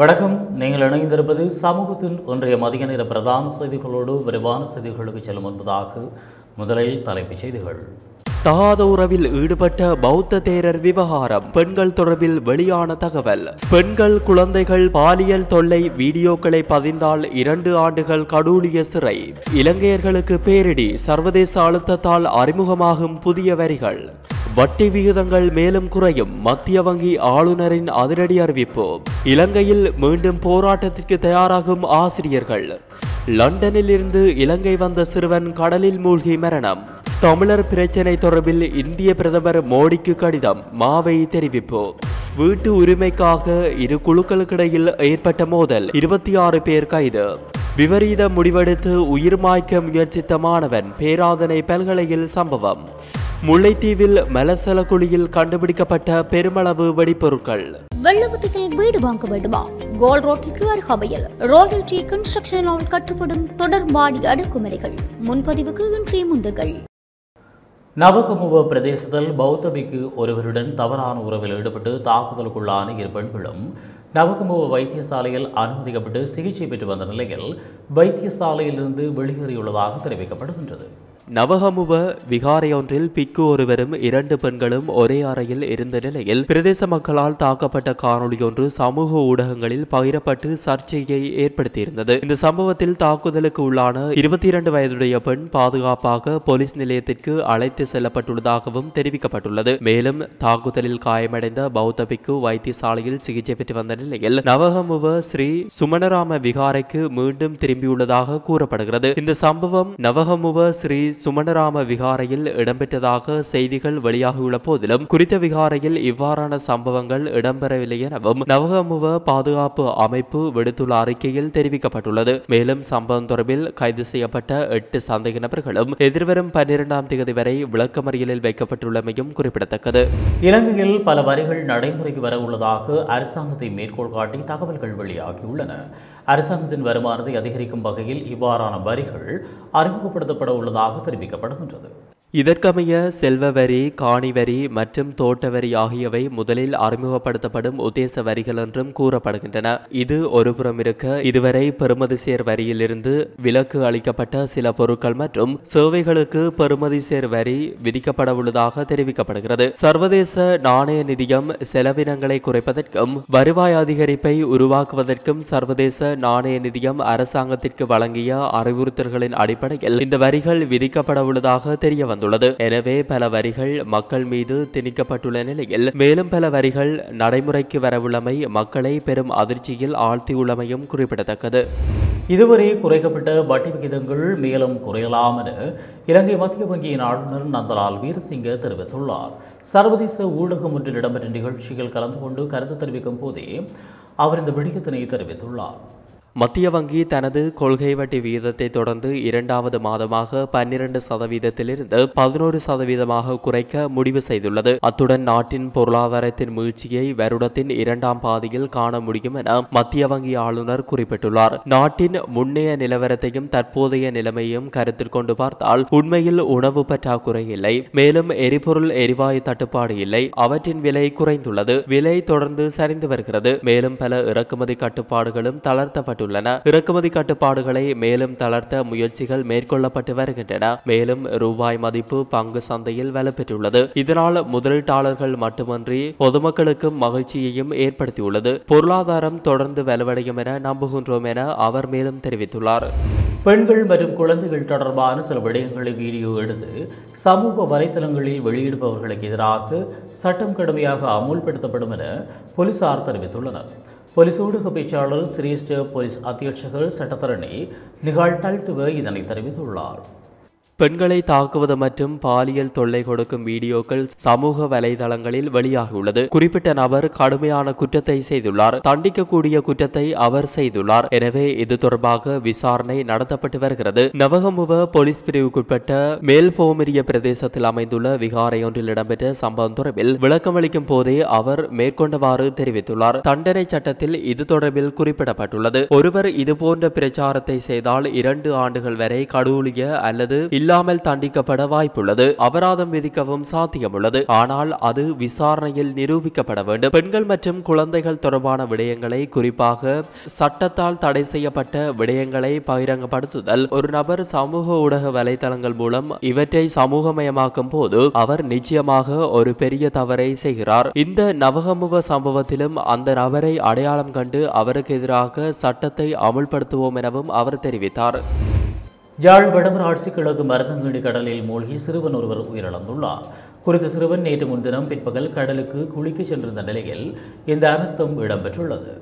வணக்கம். நீங்கள் இணைந்திருப்பது சமூகத்தின் இன்றைய மதிய நேர பிரதான செய்திகளோடு விரிவான செய்திகளுக்கு செல்லும் என்பதாக முதலில் தலைப்புச் செய்திகள். தகாத உறவில் ஈடுபட்ட பௌத்த தேரர் விவகாரம். பெண்கள் தொடர்பில் வெளியான தகவல். பெண்கள் குழந்தைகள் பாலியல் தொல்லை வீடியோக்களை பதிந்தால் இரண்டு ஆண்டுகள் கடூழிய சிறை. இலங்கையர்களுக்கு பேரிடி சர்வதேச அழுத்தத்தால் அறிமுகமாகும் புதிய வரிகள். வட்டி விகிதங்கள் மேலும் குறையும். மத்திய வங்கி ஆளுநரின் அதிரடி அறிவிப்பு. இலங்கையில் மீண்டும் போராட்டத்திற்கு தயாராகும் ஆசிரியர்கள். லண்டனில் இருந்து இலங்கை வந்த சிறுவன் கடலில் மூழ்கி மரணம். தமிழர் பிரச்சினை தொடர்பில் இந்திய பிரதமர் மோடிக்கு கடிதம் மாவை தெரிவிப்பு. வீட்டு உரிமைக்காக இரு குழுக்களுக்கிடையில் ஏற்பட்ட மோதல் இருபத்தி ஆறு பேர் கைது. விபரீத முடிவெடுத்து உயிர் மாய்க்க முயற்சித்த மாணவன் பேராதனை பல்கலையில் சம்பவம். முல்லைத்தீவில் மலசல குழியில் கண்டுபிடிக்கப்பட்ட பெருமளவு வெடிப்பொருட்கள். வெள்ளவத்தியில் வீடு வாங்க வேண்டுமா? கோல் ரோட்டிற்கு அருகாமையில் ராயல்டி கன்ஸ்ட்ரக்ஷனால் கட்டுப்படும் தொடர் மாடி அடுக்குமுறைகள் முன்பதிவுக்கு இன்றைய முந்துகள். நவகமுவ பிரதேசத்தில் பௌத்த பிக்கு ஒருவருடன் தவறான உறவில் ஈடுபட்டு தாக்குதலுக்குள்ளான இரு பெண்களும் நவகமுவ வைத்தியசாலையில் அனுமதிக்கப்பட்டு சிகிச்சை பெற்று வந்த நிலையில் வைத்தியசாலையிலிருந்து வெளியேறியுள்ளதாக தெரிவிக்கப்படுகின்றது. நவகமுவ விகாரையொன்றில் பிக்கு ஒருவரும் இரண்டு பெண்களும் ஒரே அறையில் இருந்த நிலையில் பிரதேச மக்களால் தாக்கப்பட்ட காணொளியொன்று சமூக ஊடகங்களில் பகிரப்பட்டு சர்ச்சையை ஏற்படுத்தியிருந்தது. இந்த சம்பவத்தில் தாக்குதலுக்கு உள்ளான இருபத்தி இரண்டு வயதுடைய பெண் பாதுகாப்பாக போலீஸ் நிலையத்திற்கு அழைத்து செல்லப்பட்டுள்ளதாகவும் தெரிவிக்கப்பட்டுள்ளது. மேலும் தாக்குதலில் காயமடைந்த பௌத்த பிக்கு வைத்தியசாலையில் சிகிச்சை பெற்று வந்த நிலையில் நவகமுவ ஸ்ரீ சுமணராம விகாரைக்கு மீண்டும் திரும்பியுள்ளதாக கூறப்படுகிறது. இந்த சம்பவம் நவகமுவ ஸ்ரீ சுமணராம விகாரையில் இடம்பெற்றதாக செய்திகள் வெளியாகியுள்ள போதிலும் குறித்த விகாரையில் இவ்வாறான சம்பவங்கள் இடம்பெறவில்லை எனவும் நவகமுவ பாதுகாப்பு அமைப்பு விடுத்துள்ள அறிக்கையில் தெரிவிக்கப்பட்டுள்ளது. மேலும் சம்பவம் தொடர்பில் கைது செய்யப்பட்ட எட்டு சந்தேக நபர்களும் எதிர்வரும் பன்னிரெண்டாம் தேதி வரை விளக்கமறியலில் வைக்கப்பட்டுள்ளமையும் குறிப்பிடத்தக்கது. இலங்கையில் பல வரிகள் நடைமுறைக்கு வர உள்ளதாக அரசாங்கத்தை மேற்கோள் காட்டி தகவல்கள் வெளியாகியுள்ளன. அரசாங்கத்தின் வருமானத்தை அதிகரிக்கும் வகையில் இவ்வாறான வரிகள் அறிமுகப்படுத்தப்பட உள்ளதாக தெரிவிக்கப்படுகின்றது. இதற்கமைய செல்வ வரி காணி வரி மற்றும் தோட்ட வரி ஆகியவை முதலில் அறிமுகப்படுத்தப்படும் உத்தேச வரிகள் என்றும் கூறப்படுகின்றன. இது ஒருபுறம் இருக்க இதுவரை பெறுமதி சேர் வரியிலிருந்து விலக்கு அளிக்கப்பட்ட சில பொருட்கள் மற்றும் சேவைகளுக்கு பெறுமதி சேர் வரி விதிக்கப்பட உள்ளதாக தெரிவிக்கப்படுகிறது. சர்வதேச நாணய நிதியம் செலவினங்களை குறைப்பதற்கும் வருவாய் அதிகரிப்பை உருவாக்குவதற்கும் சர்வதேச நாணய நிதியம் அரசாங்கத்திற்கு வழங்கிய அறிவுறுத்தல்களின் அடிப்படையில் இந்த வரிகள் விதிக்கப்பட உள்ளதாக தெரிய வந்துள்ளது எனவே பல வரிகள் மக்கள் மீது திணிக்கப்பட்டுள்ள நிலையில் மேலும் பல வரிகள் நடைமுறைக்கு வரவுள்ளமை மக்களை பெரும் அதிர்ச்சியில் ஆழ்த்தியுள்ளமையும் குறிப்பிடத்தக்கது. இதுவரை குறைக்கப்பட்ட வட்டி விகிதங்கள் மேலும் குறையலாம் என இலங்கை மத்திய வங்கியின் ஆளுநர் நந்தலால் வீரசிங்க தெரிவித்துள்ளார். சர்வதேச ஊடகம் ஒன்றில் இடம்பெற்ற நிகழ்ச்சியில் கலந்து கொண்டு கருத்து தெரிவிக்கும் போதே அவர் இந்த விடயத்தினை தெரிவித்துள்ளார். மத்திய வங்கி தனது கொள்கை வட்டி விகிதத்தை தொடர்ந்து இரண்டாவது மாதமாக பன்னிரண்டு சதவீதத்திலிருந்து பதினோரு சதவீதமாக குறைக்க முடிவு செய்துள்ளது. அத்துடன் நாட்டின் பொருளாதாரத்தின் மீழ்ச்சியை வருடத்தின் இரண்டாம் பாதியில் காண முடியும் என மத்திய வங்கி ஆளுநர் குறிப்பிட்டுள்ளார். நாட்டின் முன்னைய நிலவரத்தையும் தற்போதைய நிலைமையும் கருத்தில் கொண்டு பார்த்தால் உண்மையில் உணவு பற்றாக்குறை இல்லை. மேலும் எரிபொருள் எரிவாயு தட்டுப்பாடு இல்லை. அவற்றின் விலை குறைந்துள்ளது. விலை தொடர்ந்து சரிந்து வருகிறது. மேலும் பல இறக்குமதி கட்டுப்பாடுகளும் தளர்த்தப்பட்டு செய்யப்பட்டுள்ளன. இறக்குமதி கட்டுப்பாடுகளை மேலும் தளர்த்த முயற்சிகள் மேற்கொள்ளப்பட்டு வருகின்றன. மேலும் ரூபாய் மதிப்பு பங்கு சந்தையில் வலுப்பெற்றுள்ளது. இதனால் முதலீட்டாளர்கள் மட்டுமன்றி பொதுமக்களுக்கும் மகிழ்ச்சியையும் ஏற்படுத்தியுள்ளது. பொருளாதாரம் தொடர்ந்து வலுவடையும் என நம்புகின்றோம் என அவர் மேலும் தெரிவித்துள்ளார். பெண்கள் மற்றும் குழந்தைகள் தொடர்பான சில விடயங்களை வீடியோ எடுத்து சமூக வலைத்தளங்களில் வெளியிடுபவர்களுக்கு எதிராக சட்டம் கடுமையாக அமுல்படுத்தப்படும் என போலீசார் தெரிவித்துள்ளனர். போலீஸ் ஊடக பேச்சாளர் சிரேஷ்ட போலீஸ் அத்தியட்சகர் சட்டத்தரணி நிகால் டல்துவ இதனை தெரிவித்துள்ளார். பெண்களை தாக்குவது மற்றும் பாலியல் தொல்லை கொடுக்கும் வீடியோக்கள் சமூக வலைதளங்களில் வெளியாகியுள்ளது. குறிப்பிட்ட நபர் கடுமையான குற்றத்தை செய்துள்ளார். தண்டிக்கக்கூடிய குற்றத்தை அவர் செய்துள்ளார். எனவே இது தொடர்பாக விசாரணை நடத்தப்பட்டு வருகிறது. நவகமுவ போலீஸ் பிரிவுக்குட்பட்ட மேல்போமெரிய பிரதேசத்தில் அமைந்துள்ள விகாரையொன்றில் இடம்பெற்ற சம்பவம் தொடர்பில் விளக்கமளிக்கும் போதே அவர் மேற்கொண்டவாறு தெரிவித்துள்ளார். தண்டனை சட்டத்தில் இது தொடர்பில் குறிப்பிடப்பட்டுள்ளது. ஒருவர் இதுபோன்ற பிரச்சாரத்தை செய்தால் இரண்டு ஆண்டுகள் வரை கடூழிய அல்லது இல்லாமல் தண்டிக்கப்பட வாய்ப்புள்ளது. அபராதம் விதிக்கவும் சாத்தியமுள்ளது. ஆனால் அது விசாரணையில் நிரூபிக்கப்பட வேண்டும். பெண்கள் மற்றும் குழந்தைகள் தொடர்பான விடயங்களை குறிப்பாக சட்டத்தால் தடை செய்யப்பட்ட விடயங்களை பகிரங்கப்படுத்துதல். ஒரு நபர் சமூக ஊடக வலைதளங்கள் மூலம் இவற்றை சமூகமயமாக்கும் போது அவர் நிச்சயமாக ஒரு பெரிய தவறை செய்கிறார். இந்த நவகமுக சம்பவத்திலும் அந்த நபரை அடையாளம் கண்டு அவருக்கு எதிராக சட்டத்தை அமுல்படுத்துவோம் எனவும் அவர் தெரிவித்தார். யாழ் வடமராட்சி கிழக்கு மருதங்கணி கடலில் மூழ்கி சிறுவன் ஒருவர் உயிரிழந்துள்ளார். குறித்த சிறுவன் நேற்று முன்தினம் பிற்பகல் கடலுக்கு குளிக்கச் சென்றிருந்த நிலையில் இந்த அனர்த்தம் இடம்பெற்றுள்ளது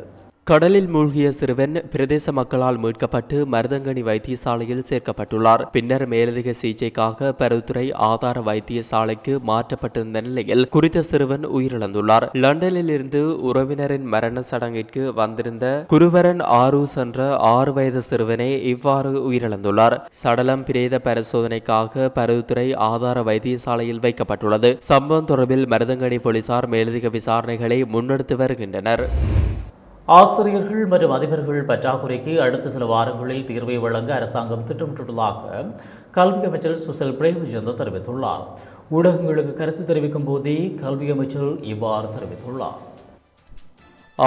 கடலில் மூழ்கிய சிறுவன் பிரதேச மக்களால் மீட்கப்பட்டு மருதங்கனி வைத்தியசாலையில் சேர்க்கப்பட்டுள்ளார். பின்னர் மேலதிக சிகிச்சைக்காக பருத்துறை ஆதார வைத்தியசாலைக்கு மாற்றப்பட்டிருந்த நிலையில் குறித்த சிறுவன் உயிரிழந்துள்ளார். லண்டனில் இருந்து உறவினரின் மரண சடங்கிற்கு வந்திருந்த குருவரன் ஆறு சென்ற ஆறு வயது சிறுவனே இவ்வாறு உயிரிழந்துள்ளார். சடலம் பிரேத பரிசோதனைக்காக பருத்துறை ஆதார வைத்தியசாலையில் வைக்கப்பட்டுள்ளது. சம்பவம் தொடர்பில் மருதங்கனி போலீசார் மேலதிக விசாரணைகளை முன்னெடுத்து வருகின்றனர். ஆசிரியர்கள் மற்றும் அதிபர்கள் பற்றாக்குறைக்கு அடுத்த சில வாரங்களில் தீர்வை வழங்க அரசாங்கம் திட்டமிட்டுள்ளதாக கல்வி அமைச்சர் சுசில் பிரேமச்சந்தர் தெரிவித்துள்ளார். ஊடகங்களுக்கு கருத்து தெரிவிக்கும் போதே கல்வி அமைச்சர் இவ்வாறு தெரிவித்துள்ளார்.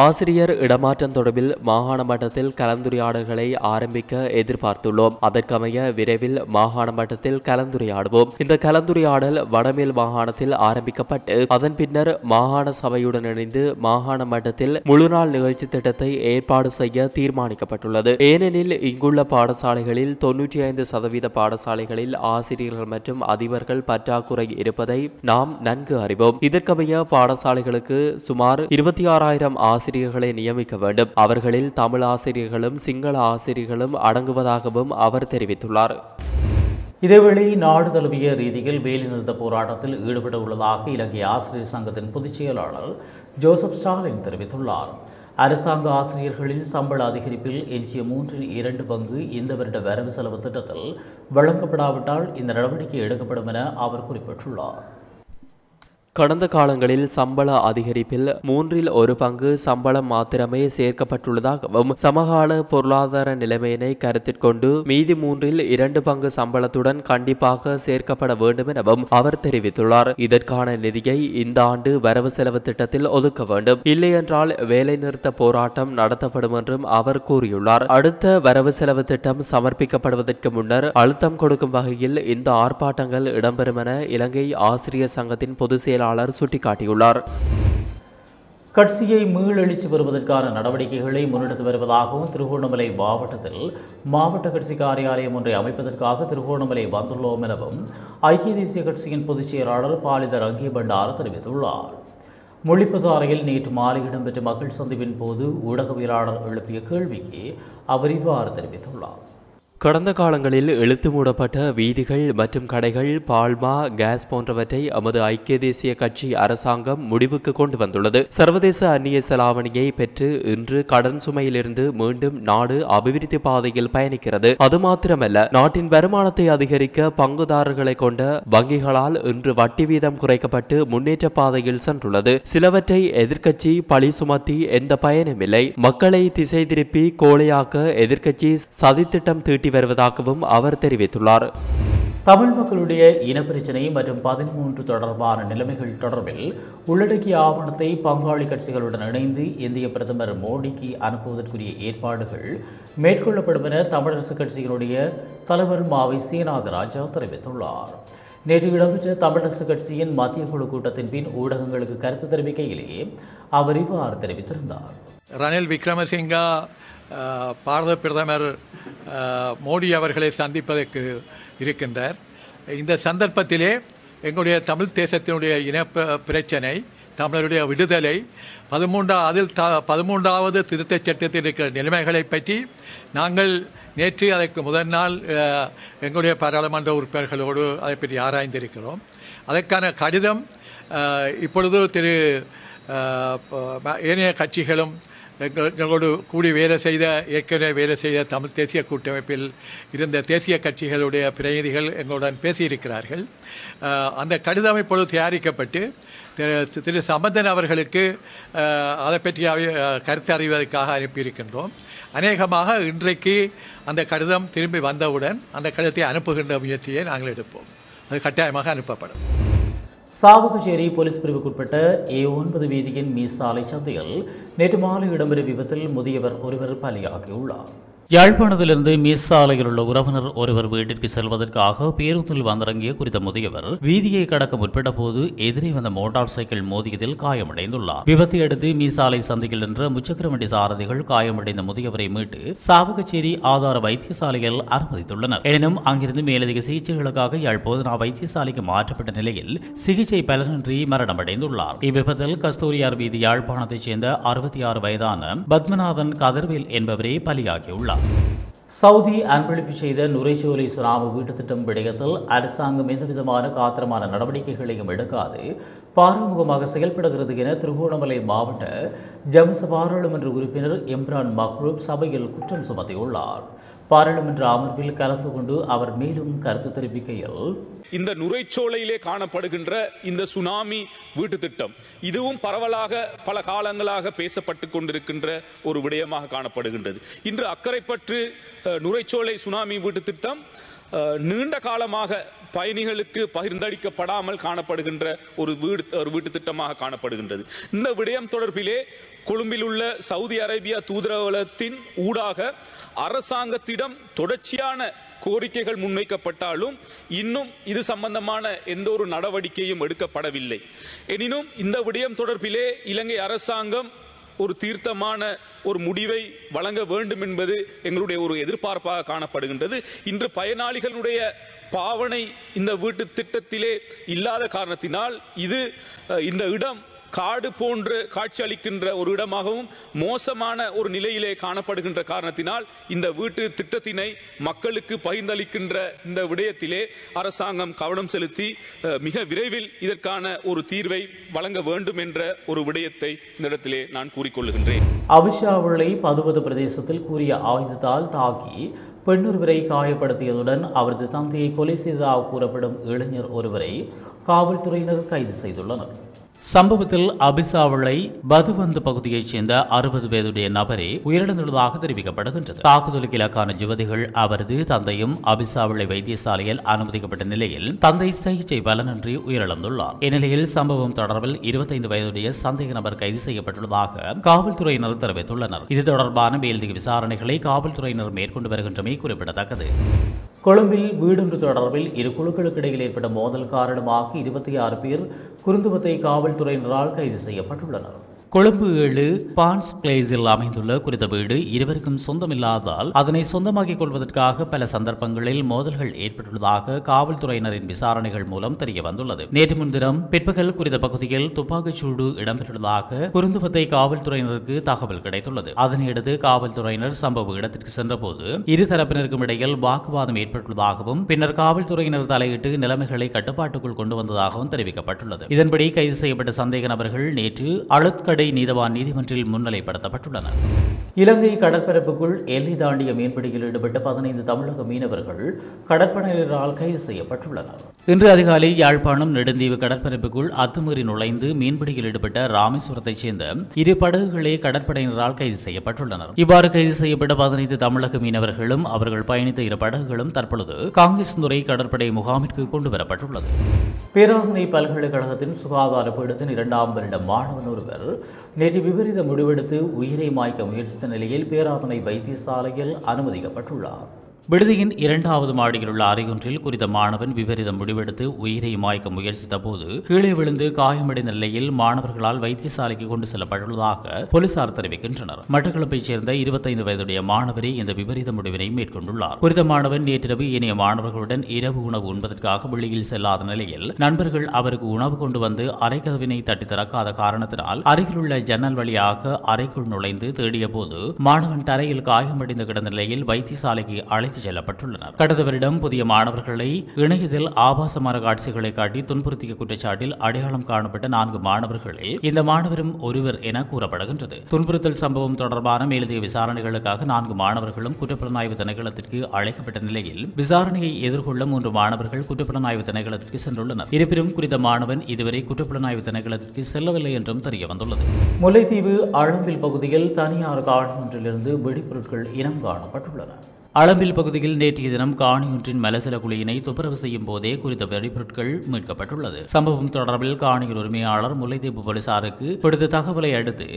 ஆசிரியர் இடமாற்றம் தொடர்பில் மாகாண மட்டத்தில் கலந்துரையாடல்களை ஆரம்பிக்க எதிர்பார்த்துள்ளோம். அதற்கமைய விரைவில் மாகாண மட்டத்தில் கலந்துரையாடுவோம். இந்த கலந்துரையாடல் வடமேல் மாகாணத்தில் ஆரம்பிக்கப்பட்டு அதன் பின்னர் மாகாண சபையுடன் இணைந்து மாகாண மட்டத்தில் முழுநாள் நிகழ்ச்சி திட்டத்தை ஏற்பாடு செய்ய தீர்மானிக்கப்பட்டுள்ளது. ஏனெனில் இங்குள்ள பாடசாலைகளில் தொன்னூற்றி ஐந்து சதவீத பாடசாலைகளில் ஆசிரியர்கள் மற்றும் அதிபர்கள் பற்றாக்குறை இருப்பதை நாம் நன்கு அறிவோம். இதற்கமைய பாடசாலைகளுக்கு சுமார் இருபத்தி ஆறாயிரம் ஆசிரியர்களை நியமிக்க வேண்டும். அவர்களில் தமிழ் ஆசிரியர்களும் சிங்கள ஆசிரியர்களும் அடங்குவதாகவும் அவர் தெரிவித்துள்ளார். இதேவேளை நாடு தழுவிய ரீதியில் வேலைநிறுத்த போராட்டத்தில் ஈடுபட உள்ளதாக இலங்கை ஆசிரியர் சங்கத்தின் பொதுச் செயலாளர் ஜோசப் ஸ்டாலின் தெரிவித்துள்ளார். அரசாங்க ஆசிரியர்களின் சம்பள அதிகரிப்பில் எஞ்சிய மூன்றில் இரண்டு பங்கு இந்த வருட வரவு செலவு திட்டத்தில் வழங்கப்படாவிட்டால் இந்த நடவடிக்கை எடுக்கப்படும் என அவர் குறிப்பிட்டுள்ளார். கடந்த காலங்களில் சம்பள அதிகரிப்பில் மூன்றில் ஒரு பங்கு சம்பளம் மாத்திரமே சேர்க்கப்பட்டுள்ளதாகவும் சமகால பொருளாதார நிலைமையினை கருத்திற்கொண்டு மீதி மூன்றில் இரண்டு பங்கு சம்பளத்துடன் கண்டிப்பாக சேர்க்கப்பட வேண்டும் எனவும் அவர் தெரிவித்துள்ளார். இதற்கான நிதியை இந்த ஆண்டு வரவு செலவு திட்டத்தில் ஒதுக்க வேண்டும். இல்லையென்றால் வேலைநிறுத்த போராட்டம் நடத்தப்படும் என்றும் அவர் கூறியுள்ளார். அடுத்த வரவு செலவு திட்டம் சமர்ப்பிக்கப்படுவதற்கு முன்னர் அழுத்தம் கொடுக்கும் வகையில் இந்த ஆர்ப்பாட்டங்கள் இடம்பெறும் என இலங்கை ஆசிரியர் சங்கத்தின் பொதுச் செயலாளர் சுட்டிக்காட்டியுள்ளார். கட்சியை மீளெழுச்சி வருவதற்கான நடவடிக்கைகளை முன்னெடுத்து வருவதாகவும் திருகோணமலை மாவட்டத்தில் மாவட்ட கட்சி காரியாலயம் ஒன்றை அமைப்பதற்காக திருகோணமலை வந்துள்ளோம் எனவும் ஐக்கிய தேசிய கட்சியின் பொதுச் செயலாளர் பாலிதர் அங்கே பண்டார தெரிவித்துள்ளார். முள்ளிப்பதாரையில் நேற்று மாலை இடம்பெற்ற மக்கள் சந்திப்பின் போது ஊடகவியலாளர் எழுப்பிய கேள்விக்கு அவர் இவ்வாறு தெரிவித்துள்ளார். கடந்த காலங்களில் எழுத்து மூடப்பட்ட வீதிகள் மற்றும் கடைகள் பால்மா கேஸ் போன்றவற்றை எமது ஐக்கிய தேசிய கட்சி அரசாங்கம் முடிவுக்கு கொண்டு வந்துள்ளது. சர்வதேச அந்நிய செலாவணியை பெற்று இன்று கடன் சுமையிலிருந்து மீண்டும் நாடு அபிவிருத்தி பாதையில் பயணிக்கிறது. அது மாத்திரமல்ல நாட்டின் வருமானத்தை அதிகரிக்க பங்குதாரர்களை கொண்ட வங்கிகளால் இன்று வட்டி வீதம் குறைக்கப்பட்டு முன்னேற்ற பாதையில் சென்றுள்ளது. சிலவற்றை எதிர்க்கட்சி பழி சுமத்தி எந்த பயனுமில்லை மக்களை திசை திருப்பி கோழையாக்க எதிர்க்கட்சி சதித்திட்டம் தீட்டி வருவதாகவும் அவர் தெரிவித்துள்ளார். தமிழ் மக்களுடைய இனப்பிரச்சினை மற்றும் பதிமூன்று தொடர்பான நிலைமைகள் தொடர்பில் உள்ளடக்கிய ஆவணத்தை பங்காளி கட்சிகளுடன் இணைந்து இந்திய பிரதமர் மோடிக்கு அனுப்புவதற்குரிய ஏற்பாடுகள் மேற்கொள்ளப்படும் என தமிழரசுக் கட்சியினுடைய தலைவர் மாவை சீனாதராஜா தெரிவித்துள்ளார். நேற்று இடம்பெற்ற தமிழரசுக் கட்சியின் மத்திய குழு கூட்டத்தின் பின் ஊடகங்களுக்கு கருத்து தெரிவிக்கையிலேயே அவர் இவ்வாறு தெரிவித்திருந்தார். ரணில் விக்ரமசிங்கா பாரத பிரதமர் மோடி அவர்களை சந்திப்பதற்கு இருக்கின்றார். இந்த சந்தர்ப்பத்திலே எங்களுடைய தமிழ் தேசத்தினுடைய இன பிரச்சனை தமிழருடைய விடுதலை பதிமூன்றா அதில் த பதிமூன்றாவது திருத்தச் சட்டத்தில் இருக்கிற நிலைமைகளை பற்றி நாங்கள் நேற்று அதற்கு முதல் நாள் எங்களுடைய பாராளுமன்ற உறுப்பினர்களோடு அதை பற்றி ஆராய்ந்திருக்கிறோம். அதற்கான கடிதம் இப்பொழுது திரு ஏனைய கட்சிகளும் எங்களோடு கூடி வேலை செய்த ஏற்கனவே வேலை செய்த தமிழ் தேசிய கூட்டமைப்பில் இருந்த தேசிய கட்சிகளுடைய பிரதிநிதிகள் எங்களுடன் பேசியிருக்கிறார்கள். அந்த கடிதம் இப்பொழுது தயாரிக்கப்பட்டு திரு- திரு சம்பந்தன் அவர்களுக்கு அதை பற்றி கருத்து அறிவதற்காக அனுப்பியிருக்கின்றோம். அநேகமாக இன்றைக்கு அந்த கடிதம் திரும்பி வந்தவுடன் அந்த கடிதத்தை அனுப்புகின்ற முயற்சியை நாங்கள் எடுப்போம். அது கட்டாயமாக அனுப்பப்படும். சாவகச்சேரி போலீஸ் பிரிவுக்குட்பட்ட ஏ ஒன்பது வீதியின் மீசாலை சந்தையில் நேற்று மாலை இடம்பெற்ற விபத்தில் முதியவர் ஒருவர் பலியாகியுள்ளார். யாழ்ப்பாணத்திலிருந்து மீஸ் சாலையில் உள்ள உறவினர் ஒருவர் வீட்டிற்கு செல்வதற்காக பேருந்தில் வந்திறங்கிய குறித்த முதியவர் வீதியை கடக்க முற்பட்ட போது எதிரே வந்த மோட்டார் சைக்கிள் மோதியதில் காயமடைந்துள்ளார். விபத்தை அடுத்து மீசாலை சந்தையில் நின்ற முச்சக்கர வண்டி சாரதிகள் காயமடைந்த முதியவரை மீட்டு சாவகச்சேரி ஆதார வைத்தியசாலையில் அனுமதித்துள்ளனர். எனினும் அங்கிருந்து மேலதிக சிகிச்சைகளுக்காக யாழ் போதனா வைத்தியசாலைக்கு மாற்றப்பட்ட நிலையில் சிகிச்சை பலனின்றி மரணமடைந்துள்ளார். இவ்விபத்தில் கஸ்தூரியார் வீதி யாழ்ப்பாணத்தைச் சேர்ந்த அறுபத்தி ஆறு வயதான பத்மநாதன் கதர்வேல் என்பவரே பலியாகியுள்ளார். சவுதி அன்பளிப்பு செய்த நுரைச்சோலை சுனாமி வீட்டு திட்டம் விடயத்தில் அரசாங்கம் எந்தவிதமான காத்திரமான நடவடிக்கைகளையும் எடுக்காது பாரமுகமாக செயல்படுகிறது என திருகோணமலை மாவட்ட ஜமச பாராளுமன்ற உறுப்பினர் இம்ரான் மஹ்ரூப் சபையில் குற்றம் சுமத்தியுள்ளார். பாராளுமன்ற அமர்வில் கலந்து கொண்டு அவர் மேலும் கருத்து தெரிவிக்கையில் இந்த நுரைச்சோலையிலே காணப்படுகின்ற இந்த சுனாமி வீட்டு திட்டம் இதுவும் பரவலாக பல காலங்களாக பேசப்பட்டு கொண்டிருக்கின்ற ஒரு விடயமாக காணப்படுகின்றது. இன்று அக்கறைப்பற்று நுரைச்சோலை சுனாமி வீட்டு திட்டம் நீண்ட காலமாக பயணிகளுக்கு பகிர்ந்தளிக்கப்படாமல் காணப்படுகின்ற ஒரு வீடு ஒரு வீட்டு திட்டமாக காணப்படுகின்றது. இந்த விடயம் தொடர்பிலே கொழும்பில் உள்ள சவுதி அரேபியா தூதரகத்தின் ஊடாக அரசாங்கத்திடம் தொடர்ச்சியான கோரிக்கைகள் முன்வைக்கப்பட்டாலும் இன்னும் இது சம்பந்தமான எந்த ஒரு நடவடிக்கையும் எடுக்கப்படவில்லை. எனினும் இந்த விடயம் தொடர்பிலே இலங்கை அரசாங்கம் ஒரு தீர்த்தமான ஒரு முடிவை வழங்க வேண்டும் என்பது எங்களுடைய ஒரு எதிர்பார்ப்பாக காணப்படுகின்றது. இன்று பயனாளிகளுடைய பாவனை இந்த வீட்டு திட்டத்திலே இல்லாத காரணத்தினால் இது இந்த இடம் காடு போன்று காட்சியளிக்கின்ற ஒரு இடமாகவும் மோசமான ஒரு நிலையிலே காணப்படுகின்ற காரணத்தினால் இந்த வீட்டு திட்டத்தினை மக்களுக்கு பகிர்ந்தளிக்கின்ற இந்த விடயத்திலே அரசாங்கம் கவனம் செலுத்தி மிக விரைவில் இதற்கான ஒரு தீர்வை வழங்க வேண்டும் என்ற ஒரு விடயத்தை இந்த இடத்திலே நான் கூறிக்கொள்கின்றேன் அபிஷாவிளை பதுவது பிரதேசத்தில் கூறிய ஆயுதத்தால் தாக்கி பெண்ணொருவரை காயப்படுத்தியதுடன் அவரது தந்தையை கொலை செய்ததாக கூறப்படும் இளைஞர் ஒருவரை காவல்துறையினர் கைது செய்துள்ளனர். சம்பவத்தில் அபிசாவளை பதுவந்து பகுதியைச் சேர்ந்த அறுபது வயதுடைய நபரே உயிரிழந்துள்ளதாக தெரிவிக்கப்படுகின்றது. தாக்குதலுக்கு இலக்கான யுவதிகள் அவரது தந்தையும் அபிசாவளை வைத்தியசாலையில் அனுமதிக்கப்பட்ட நிலையில் தந்தை சிகிச்சை பலனின்றி உயிரிழந்துள்ளார். இந்நிலையில் சம்பவம் தொடர்பில் இருபத்தைந்து வயதுடைய சந்தேக நபர் கைது செய்யப்பட்டுள்ளதாக காவல்துறையினர் தெரிவித்துள்ளனர். இது தொடர்பான மேலதிக விசாரணைகளை காவல்துறையினர் மேற்கொண்டு வருகின்றமை குறிப்பிடத்தக்கது. கொழும்பில் வீடொன்று தொடர்பில் இரு குழுக்களுக்கு இடையில் ஏற்பட்ட மோதல் காரணமாக இருபத்தி ஆறு பேர் குருந்துவத்தை காவல்துறையினரால் கைது செய்யப்பட்டுள்ளனர். கொழும்பு ஏழு பான்ஸ் பிளேஸில் அமைந்துள்ள குறித்த வீடு இருவருக்கும் சொந்தமில்லாததால் அதனை சொந்தமாக்கிக் கொள்வதற்காக பல சந்தர்ப்பங்களில் மோதல்கள் ஏற்பட்டுள்ளதாக காவல்துறையினரின் விசாரணைகள் மூலம் தெரிய வந்துள்ளது. நேற்று முன்தினம் பிற்பகல் குறித்த பகுதியில் துப்பாக்கிச் சூடு இடம்பெற்றுள்ளதாக குருந்துவத்தை காவல்துறையினருக்கு தகவல் கிடைத்துள்ளது. அதனையடுத்து காவல்துறையினர் சம்பவ இடத்திற்கு சென்றபோது இரு தரப்பினருக்கும் இடையில் வாக்குவாதம் ஏற்பட்டுள்ளதாகவும் பின்னர் காவல்துறையினர் தலையிட்டு நிலைமைகளை கட்டுப்பாட்டுக்குள் கொண்டு வந்ததாகவும் தெரிவிக்கப்பட்டுள்ளது. இதன்படி கைது செய்யப்பட்ட சந்தேக நபர்கள் நேற்று அழுத்கடை நீதவான் நீதிமன்றில் முன்னிலைப்படுத்தப்பட்டுள்ளனர் இலங்கை கடற்பரப்புக்குள் எல்லை தாண்டிய மீன்பிடியில் ஈடுபட்ட பதினைந்து தமிழக மீனவர்கள் கடற்படையினரால் கைது செய்யப்பட்டுள்ளனர். இன்று அதிகாலை யாழ்ப்பாணம் நெடுந்தீவு கடற்பரப்புக்குள் அத்துமீறி நுழைந்து மீன்பிடியில் ஈடுபட்ட ராமேஸ்வரத்தைச் சேர்ந்த இரு படகுகளே கடற்படையினரால் கைது செய்யப்பட்டுள்ளனர். இவ்வாறு கைது செய்யப்பட்ட பதினைந்து தமிழக மீனவர்களும் அவர்கள் பயணித்த இரு படகுகளும் தற்பொழுது காங்கிரஸ் துறை கடற்படை முகாமிற்கு கொண்டு வரப்பட்டுள்ளது பேராதனை பல்கலைக்கழகத்தின் சுகாதார பீடத்தின் இரண்டாம் வருட மாணவன் ஒருவர் நேற்று விபரீத முடிவெடுத்து உயிரை மாய்க்க முயற்சித்த நிலையில் பேராதனை வைத்தியசாலையில் அனுமதிக்கப்பட்டுள்ளார். விடுதியின் இரண்டாவது மாடியில் உள்ள அறையொன்றில் குறித்த மாணவன் விபரீத முடிவெடுத்து உயிரை மாய்க்க முயற்சித்த போது கீழே விழுந்து காயமடைந்த நிலையில் மாணவர்களால் வைத்தியசாலைக்கு கொண்டு செல்லப்பட்டுள்ளதாக போலீசார் தெரிவிக்கின்றனர். மட்டக்களப்பைச் சேர்ந்த இருபத்தைந்து வயதுடைய மாணவரே இந்த விபரீத முடிவினை மேற்கொண்டுள்ளார். குறித்த மாணவன் நேற்றிரவு இனிய மாணவர்களுடன் இரவு உணவு உண்பதற்காக வெளியில் செல்லாத நிலையில் நண்பர்கள் அவருக்கு உணவு கொண்டு வந்து அரைக்கதவினை தட்டி திறக்காத காரணத்தினால் அருகிலுள்ள ஜன்னல் வழியாக அறைக்குள் நுழைந்து தேடிய போது மாணவன் தரையில் காயமடைந்து கிடந்த நிலையில் வைத்தியசாலைக்கு அழைத்து அழைத்துச் செல்லப்பட்டுள்ளனர். கடந்த வருடம் புதிய மாணவர்களை இணையத்தில் ஆபாசமான காட்சிகளை காட்டி துன்புறுத்திய குற்றச்சாட்டில் அடையாளம் காணப்பட்ட நான்கு மாணவர்களில் இந்த மாணவரும் ஒருவர் என கூறப்படுகின்றது. துன்புறுத்தல் சம்பவம் தொடர்பான மேலதிக விசாரணைகளுக்காக நான்கு மாணவர்களும் குற்றப்புலனாய்வு திணைக்களத்திற்கு அழைக்கப்பட்ட நிலையில் விசாரணையை எதிர்கொள்ள மூன்று மாணவர்கள் குற்றப்புலனாய்வு திணைக்களத்திற்கு சென்றுள்ளனர். இருப்பினும் குறித்த மாணவன் இதுவரை குற்றப்புலனாய்வு திணைக்களத்திற்கு செல்லவில்லை என்றும் தெரிய வந்துள்ளது முல்லைத்தீவு அழம்பில் பகுதியில் தனியார் காணி ஒன்றிலிருந்து வெடிபொருட்கள் இனம் காணப்பட்டுள்ளன. அளம்பில் பகுதியில் நேற்றைய தினம் காணியொன்றின் மலசல குழியினை துப்புரவு செய்யும் போதே குறித்த வெடிபொருட்கள் மீட்கப்பட்டுள்ளது. சம்பவம் தொடர்பில் காணியின் உரிமையாளர் முல்லைத்தீவு போலீசாருக்கு கொடுத்த தகவலை அடுத்து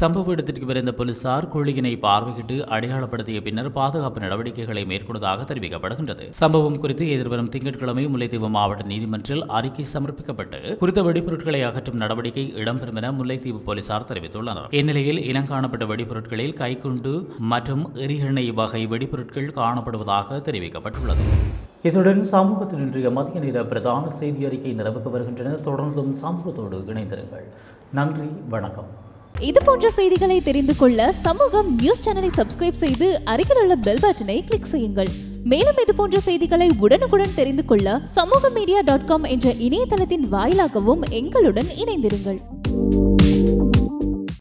சம்பவ இடத்திற்கு விரைந்த போலீசார் குழியினை பார்வையிட்டு அடையாளப்படுத்திய பின்னர் பாதுகாப்பு நடவடிக்கைகளை மேற்கொண்டதாக தெரிவிக்கப்படுகின்றது. சம்பவம் குறித்து எதிர்வரும் திங்கட்கிழமை முல்லைத்தீவு மாவட்ட நீதிமன்றில் அறிக்கை சமர்ப்பிக்கப்பட்டு குறித்த வெடிபொருட்களை அகற்றும் நடவடிக்கை இடம்பெறும் என முல்லைத்தீவு போலீசார் தெரிவித்துள்ளனர். இந்நிலையில் இனங்காணப்பட்ட வெடிபொருட்களில் கைக்குண்டு மற்றும் எரிகெண்ணெய் வகை வெடிபொருட்கள் காணப்படுவதாக தெரிவிக்கப்பட்டுள்ளது. இத்துடன் சமூகத்தில் இன்றைய மதிய நேர பிரதான செய்தி அறிக்கை நிறைவுக்கு வருகின்றன. தொடர்ந்தும் சமூகத்தோடு இணைந்திருங்கள். நன்றி வணக்கம். இது போன்ற செய்திகளை தெரிந்து கொள்ள சமூகம் நியூஸ் சேனலை சப்ஸ்கிரைப் செய்து அருகில் உள்ள பெல் பட்டனை கிளிக் செய்யுங்கள். மேலும் இது போன்ற செய்திகளை உடனுக்குடன் தெரிந்து கொள்ள சமூக மீடியா டாட் காம் என்ற இணையதளத்தின் வாயிலாகவும் எங்களுடன் இணைந்திருங்கள்.